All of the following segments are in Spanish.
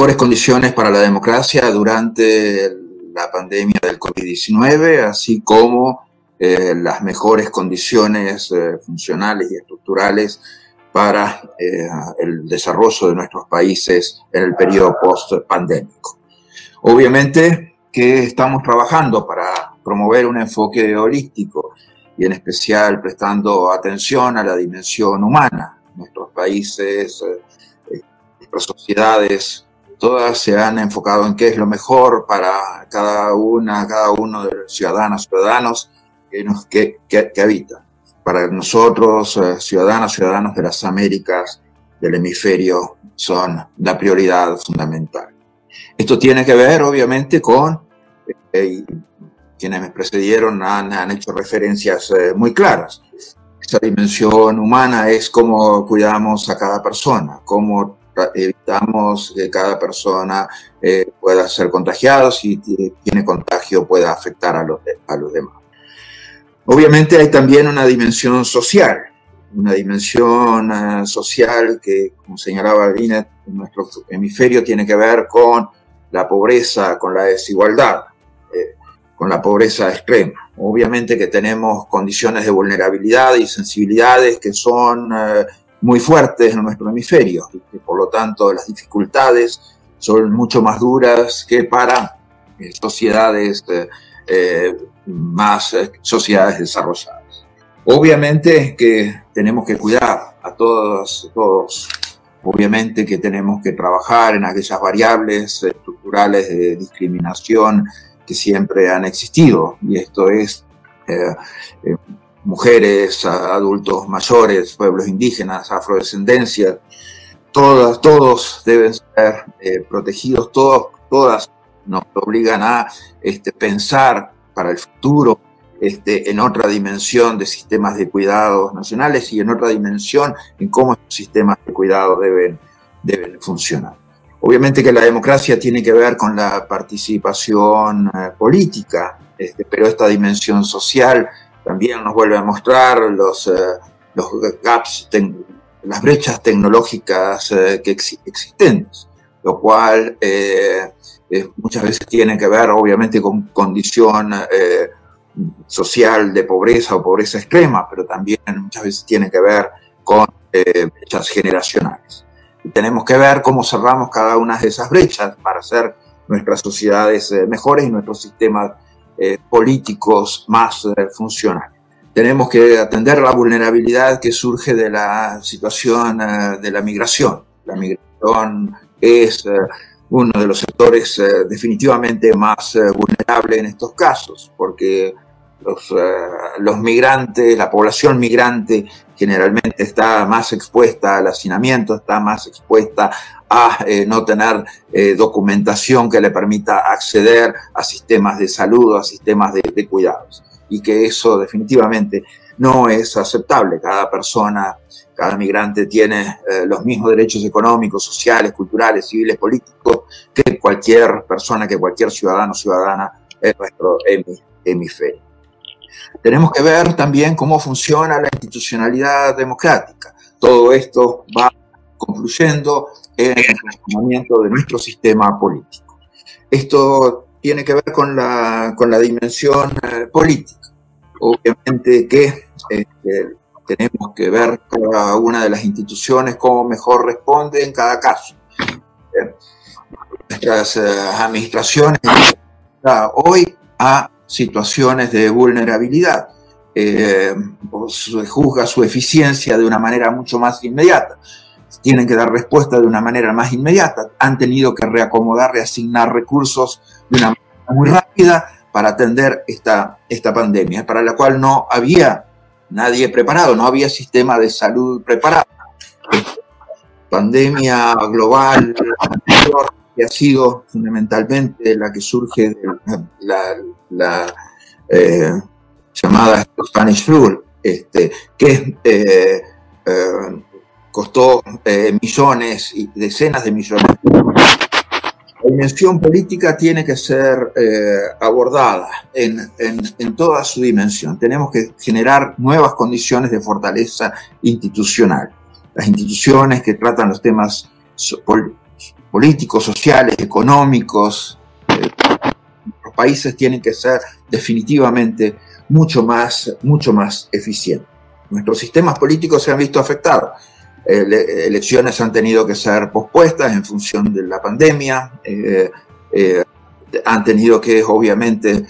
mejores condiciones para la democracia durante la pandemia del COVID-19, así como eh, las mejores condiciones eh, funcionales y estructurales para eh, el desarrollo de nuestros países en el periodo post-pandémico. Obviamente que estamos trabajando para promover un enfoque holístico y en especial prestando atención a la dimensión humana. Nuestros países, nuestras sociedades, todas se han enfocado en qué es lo mejor para cada una, cada uno de los ciudadanos, ciudadanos que, nos, que, que, habitan. Para nosotros, eh, ciudadanos, ciudadanos de las Américas, del hemisferio, son la prioridad fundamental. Esto tiene que ver, obviamente, con, eh, quienes me precedieron han, han hecho referencias eh, muy claras. Esa dimensión humana es cómo cuidamos a cada persona, cómo evitamos que cada persona pueda ser contagiado, si tiene contagio pueda afectar a los, a los demás. Obviamente hay también una dimensión social, una dimensión eh, social que, como señalaba Binet, en nuestro hemisferio tiene que ver con la pobreza, con la desigualdad, eh, con la pobreza extrema. Obviamente que tenemos condiciones de vulnerabilidad y sensibilidades que son eh, muy fuertes en nuestro hemisferio lo tanto las dificultades son mucho más duras que para sociedades más eh, sociedades desarrolladas. Obviamente que tenemos que cuidar a todos, todos. Obviamente que tenemos que trabajar en aquellas variables estructurales de discriminación que siempre han existido. Y esto es eh, eh, mujeres, adultos mayores, pueblos indígenas, afrodescendencia. Todos deben ser protegidos, todos, todas nos obligan a este, pensar para el futuro, este, en otra dimensión de sistemas de cuidados nacionales y en otra dimensión en cómo estos sistemas de cuidado deben, deben funcionar. Obviamente que la democracia tiene que ver con la participación eh, política, este, pero esta dimensión social también nos vuelve a mostrar los, eh, los gaps, las brechas tecnológicas eh, que existentes, lo cual muchas veces tiene que ver obviamente con condición eh, social de pobreza o pobreza extrema, pero también muchas veces tiene que ver con eh, brechas generacionales. Y tenemos que ver cómo cerramos cada una de esas brechas para hacer nuestras sociedades eh, mejores y nuestros sistemas políticos más funcionales. Tenemos que atender la vulnerabilidad que surge de la situación de la migración. La migración es uno de los sectores eh, definitivamente más eh, vulnerables en estos casos, porque los, eh, migrantes, la población migrante generalmente está más expuesta al hacinamiento, está más expuesta a no tener documentación que le permita acceder a sistemas de salud, a sistemas de cuidados. Y que eso definitivamente no es aceptable. Cada persona cada migrante tiene eh, los mismos derechos económicos, sociales, culturales, civiles, políticos que cualquier persona, que cualquier ciudadano o ciudadana en nuestro hemisferio. Tenemos que ver también cómo funciona la institucionalidad democrática. Todo esto va concluyendo en el funcionamiento de nuestro sistema político. Esto tiene que ver con la, con la dimensión eh, política. Obviamente que este, tenemos que ver cada una de las instituciones cómo mejor responde en cada caso. Nuestras eh, administraciones hoy a situaciones de vulnerabilidad. Eh, se juzga su eficiencia de una manera mucho más inmediata. Tienen que dar respuesta de una manera más inmediata. Han tenido que reacomodar, reasignar recursos de una manera muy rápida para atender esta, esta pandemia, para la cual no había nadie preparado, no había sistema de salud preparado. Pandemia global que ha sido fundamentalmente la que surge de la, eh, llamada Spanish flu, este, que eh, eh, costó millones y decenas de millones la dimensión política tiene que ser eh, abordada en, en, toda su dimensión. Tenemos que generar nuevas condiciones de fortaleza institucional. Las instituciones que tratan los temas políticos, sociales, económicos. los países tienen que ser definitivamente mucho más, mucho más eficientes. Nuestros sistemas políticos se han visto afectados. Elecciones han tenido que ser pospuestas en función de la pandemia. han tenido que, obviamente,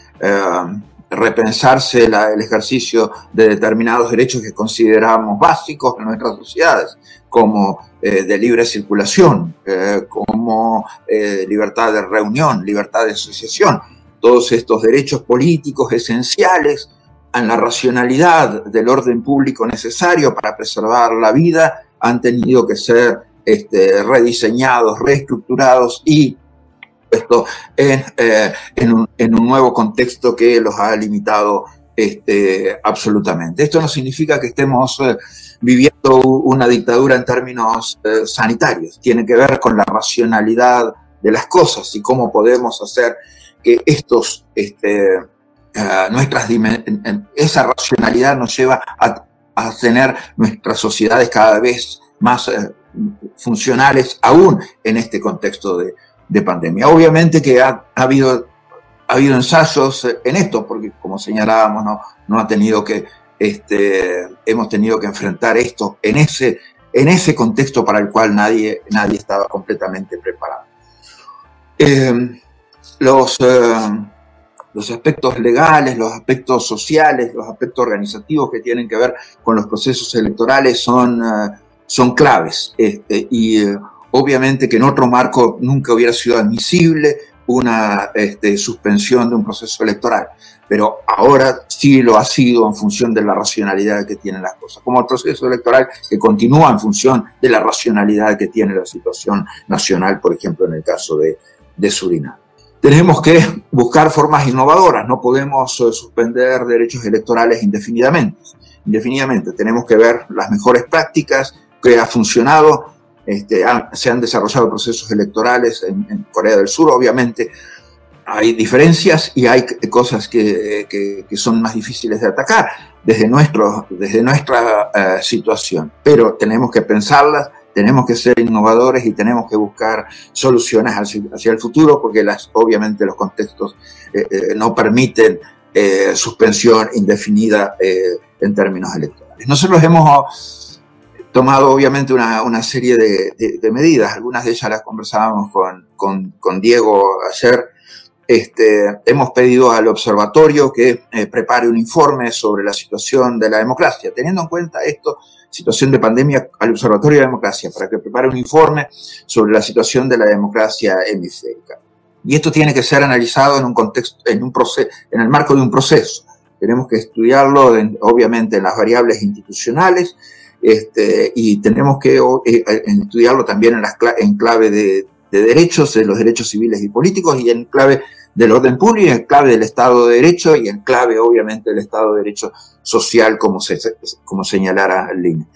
repensarse el ejercicio de determinados derechos que consideramos básicos en nuestras sociedades, como eh, de libre circulación, eh, como eh, libertad de reunión, libertad de asociación. Todos estos derechos políticos esenciales en la racionalidad del orden público necesario para preservar la vida han tenido que ser este, rediseñados, reestructurados y esto eh, en, un, nuevo contexto que los ha limitado este, absolutamente. Esto no significa que estemos eh, viviendo una dictadura en términos eh, sanitarios, tiene que ver con la racionalidad de las cosas y cómo podemos hacer que estos, este, nuestras esa racionalidad nos lleva a, a, tener nuestras sociedades cada vez más funcionales aún en este contexto de, de pandemia. Obviamente que ha, habido, ha habido ensayos en esto, porque como señalábamos, no, no ha tenido que, este, hemos tenido que enfrentar esto en ese, en ese contexto para el cual nadie, nadie estaba completamente preparado. Eh, los, eh, los aspectos legales, los aspectos sociales, los aspectos organizativos que tienen que ver con los procesos electorales son, eh, son claves. Este, y Obviamente que en otro marco nunca hubiera sido admisible una este, suspensión de un proceso electoral, pero ahora sí lo ha sido en función de la racionalidad que tienen las cosas, como el proceso electoral que continúa en función de la racionalidad que tiene la situación nacional, por ejemplo, en el caso de, de Surinam. Tenemos que buscar formas innovadoras, no podemos eh, suspender derechos electorales indefinidamente. Indefinidamente, tenemos que ver las mejores prácticas, que ha funcionado, este, se han desarrollado procesos electorales en, Corea del Sur, obviamente. Hay diferencias y hay cosas que, son más difíciles de atacar desde nuestra eh, situación, pero tenemos que pensarlas, tenemos que ser innovadores y tenemos que buscar soluciones hacia, el futuro porque las, obviamente los contextos eh, eh, no permiten suspensión indefinida en términos electorales. Nosotros hemos tomado obviamente una, una serie de, medidas, algunas de ellas las conversábamos con, con, con Diego ayer. Este, hemos pedido al observatorio que eh, prepare un informe sobre la situación de la democracia, teniendo en cuenta esto, situación de pandemia, al observatorio de democracia, para que prepare un informe sobre la situación de la democracia hemisférica. Y esto tiene que ser analizado en un contexto, en un proceso, en el marco de un proceso. Tenemos que estudiarlo, obviamente, en las variables institucionales, este, y tenemos que eh, estudiarlo también en, las, en clave de, derechos, de los derechos civiles y políticos, y en clave del orden público, en clave del Estado de Derecho, y en clave, obviamente, del Estado de Derecho social, como, como señalara Lin.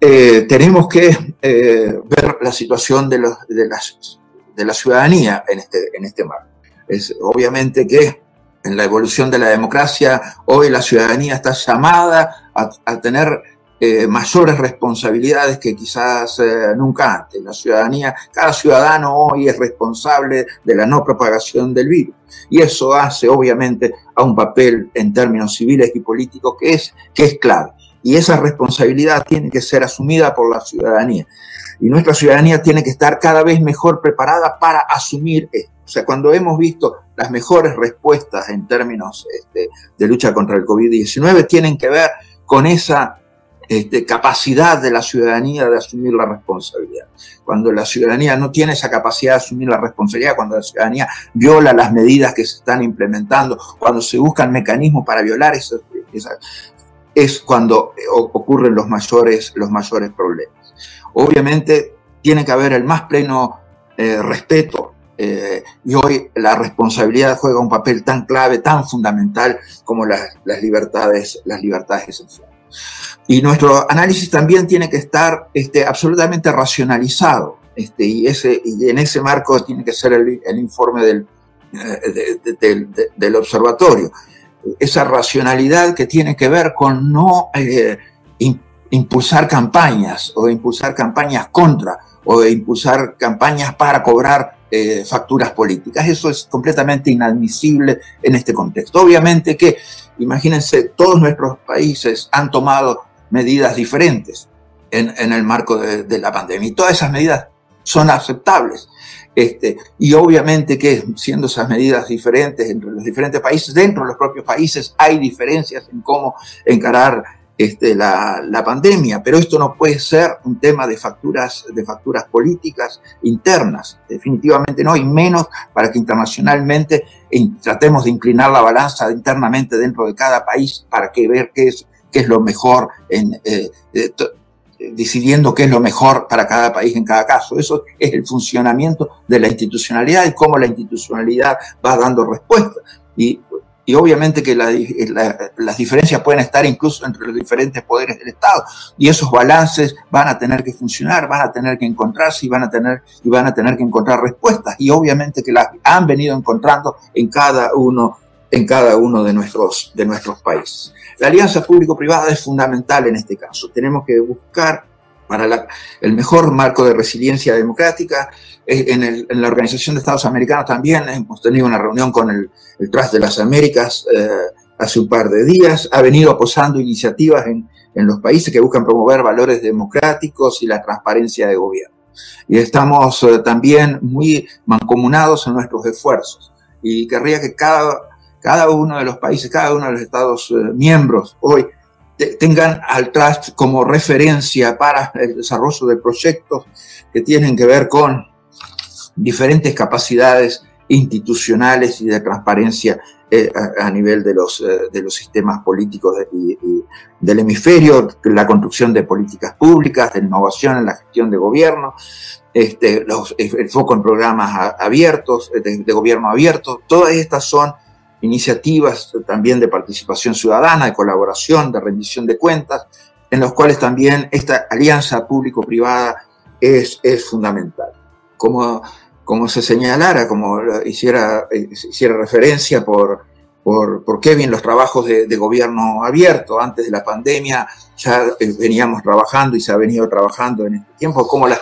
Eh, tenemos que ver la situación de, los, de, las, de, la ciudadanía en este, en este marco. Es obviamente que en la evolución de la democracia, hoy la ciudadanía está llamada a tener eh, mayores responsabilidades que quizás eh, nunca antes. La ciudadanía, cada ciudadano hoy es responsable de la no propagación del virus. Y eso hace obviamente a un papel en términos civiles y políticos que es, que es clave. Y esa responsabilidad tiene que ser asumida por la ciudadanía. Y nuestra ciudadanía tiene que estar cada vez mejor preparada para asumir esto. O sea, cuando hemos visto las mejores respuestas en términos este, de lucha contra el COVID-19, tienen que ver con esa este, capacidad de la ciudadanía de asumir la responsabilidad. Cuando la ciudadanía no tiene esa capacidad de asumir la responsabilidad, cuando la ciudadanía viola las medidas que se están implementando, cuando se buscan mecanismos para violar esas, es cuando ocurren los mayores, los mayores problemas. Obviamente tiene que haber el más pleno eh, respeto eh, y hoy la responsabilidad juega un papel tan clave, tan fundamental como las, las libertades, las libertades esenciales. Y nuestro análisis también tiene que estar este, absolutamente racionalizado. Este, y, ese, y en ese marco tiene que ser el, el informe del, eh, del observatorio. Esa racionalidad que tiene que ver con no eh, impulsar campañas o impulsar campañas contra o impulsar campañas para cobrar eh, facturas políticas. Eso es completamente inadmisible en este contexto. Obviamente que, imagínense, todos nuestros países han tomado medidas diferentes en, el marco de, la pandemia y todas esas medidas son aceptables. Este, y obviamente que siendo esas medidas diferentes entre los diferentes países, dentro de los propios países hay diferencias en cómo encarar este, la, pandemia, pero esto no puede ser un tema de facturas, de facturas políticas internas, definitivamente no, y menos para que internacionalmente tratemos de inclinar la balanza internamente dentro de cada país para que ver qué es, qué es lo mejor en, eh, decidiendo qué es lo mejor para cada país en cada caso. Eso es el funcionamiento de la institucionalidad y cómo la institucionalidad va dando respuesta. Y y obviamente que las diferencias pueden estar incluso entre los diferentes poderes del Estado y esos balances van a tener que funcionar, van a tener que encontrarse y van a tener y van a tener que encontrar respuestas y obviamente que las han venido encontrando en cada uno en cada uno de nuestros de nuestros países. La alianza público-privada es fundamental en este caso. Tenemos que buscar para el mejor marco de resiliencia democrática. Eh, en, la Organización de Estados Americanos también hemos tenido una reunión con el, Trust de las Américas eh, hace un par de días. Ha venido aposando iniciativas en, los países que buscan promover valores democráticos y la transparencia de gobierno. Y estamos eh, también muy mancomunados en nuestros esfuerzos. Y querría que cada, cada uno de los países, cada uno de los Estados miembros hoy tengan al Trust como referencia para el desarrollo de proyectos que tienen que ver con diferentes capacidades institucionales y de transparencia eh, a, nivel de los, eh, de los sistemas políticos del hemisferio, la construcción de políticas públicas, de innovación en la gestión de gobierno, este, los, el foco en programas abiertos, de, de gobierno abierto, todas estas son iniciativas también de participación ciudadana, de colaboración, de rendición de cuentas, en los cuales también esta alianza público-privada es, es fundamental. Como, como se señalara, como hiciera, hiciera referencia por, por, por Kevin, los trabajos de, de, gobierno abierto. Antes de la pandemia ya eh, veníamos trabajando y se ha venido trabajando en este tiempo, como las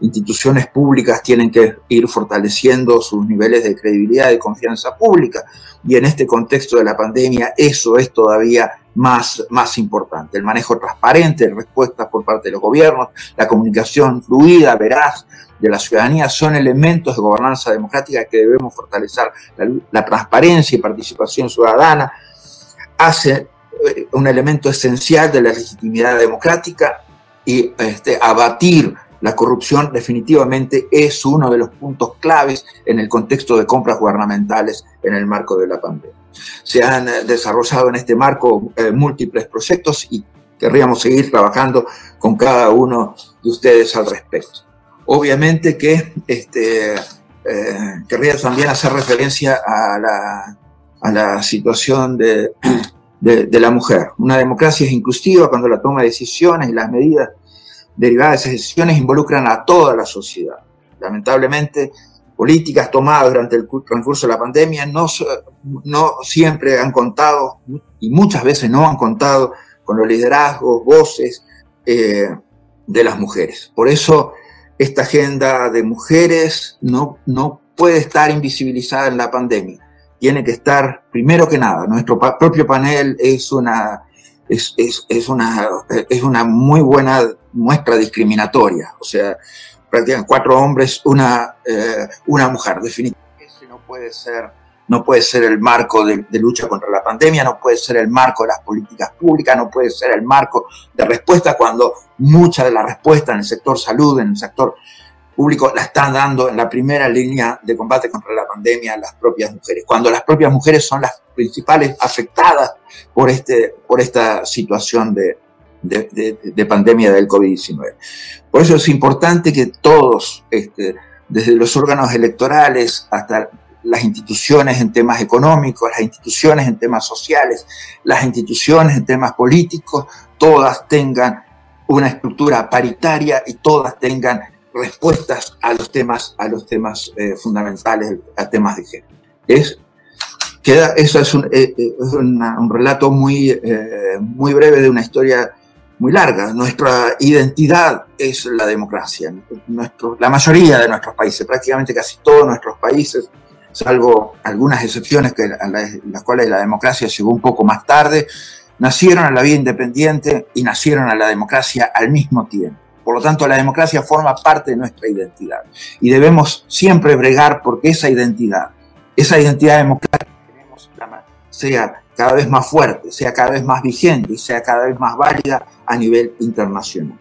instituciones públicas tienen que ir fortaleciendo sus niveles de credibilidad y confianza pública. Y en este contexto de la pandemia, eso es todavía más, más importante. El manejo transparente respuestas por parte de los gobiernos, la comunicación fluida, veraz de la ciudadanía son elementos de gobernanza democrática que debemos fortalecer. La, transparencia y participación ciudadana hace eh, un elemento esencial de la legitimidad democrática y este, abatir la corrupción definitivamente es uno de los puntos claves en el contexto de compras gubernamentales en el marco de la pandemia. Se han eh, desarrollado en este marco eh, múltiples proyectos y querríamos seguir trabajando con cada uno de ustedes al respecto. Obviamente que este, eh, querría también hacer referencia a la, situación de, la mujer. Una democracia es inclusiva cuando la toma de decisiones y las medidas derivadas de esas decisiones involucran a toda la sociedad. Lamentablemente, políticas tomadas durante el transcurso de la pandemia no, no siempre han contado, y muchas veces no han contado, con los liderazgos, voces eh, de las mujeres. Por eso, esta agenda de mujeres no, no puede estar invisibilizada en la pandemia. Tiene que estar, primero que nada, nuestro propio panel es una, es, es, es una, es una muy buena muestra discriminatoria. O sea, prácticamente cuatro hombres, una, eh, una mujer. Definitivamente ese no puede ser, no puede ser el marco de, lucha contra la pandemia, no puede ser el marco de las políticas públicas, no puede ser el marco de respuesta cuando mucha de la respuesta en el sector salud, en el sector público, la están dando en la primera línea de combate contra la pandemia las propias mujeres, cuando las propias mujeres son las principales afectadas por, este, por esta situación de, de, pandemia del COVID-19. Por eso es importante que todos, este, desde los órganos electorales hasta las instituciones en temas económicos, las instituciones en temas sociales, las instituciones en temas políticos, todas tengan una estructura paritaria y todas tengan respuestas a los temas, a los temas eh, fundamentales, a temas de género. Es, queda, eso es un, eh, eh, un relato muy, muy breve de una historia muy larga. Nuestra identidad es la democracia. Nuestro, la mayoría de nuestros países, prácticamente casi todos nuestros países, salvo algunas excepciones que, a las cuales la democracia llegó un poco más tarde, nacieron a la vida independiente y nacieron a la democracia al mismo tiempo. Por lo tanto, la democracia forma parte de nuestra identidad y debemos siempre bregar porque esa identidad, esa identidad democrática que tenemos, sea cada vez más fuerte, sea cada vez más vigente y sea cada vez más válida a nivel internacional.